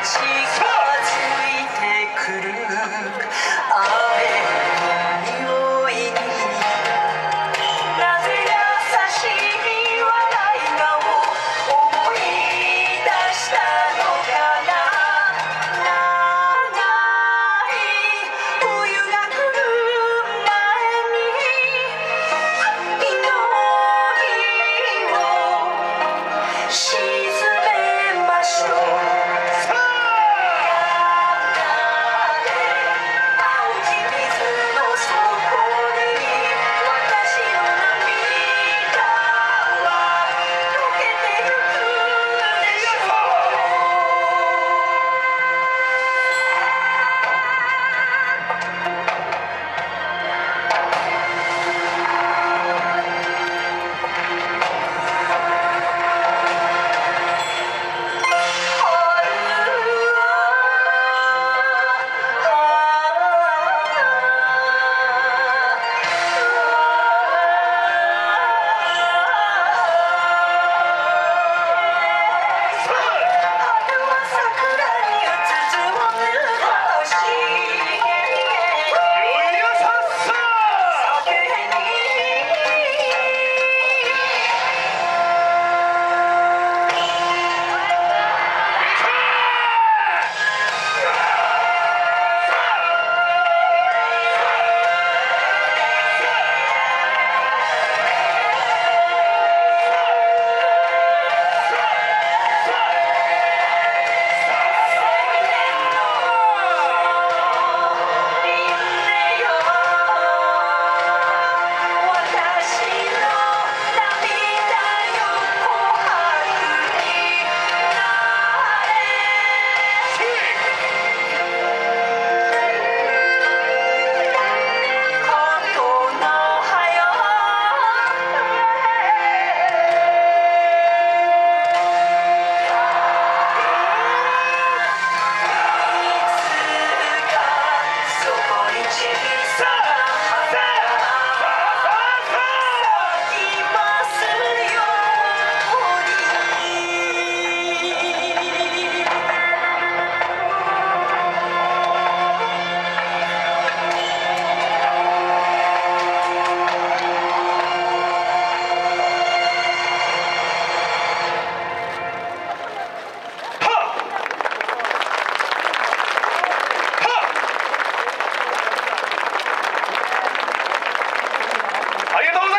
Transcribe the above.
Jesus. ¡Reggaetón!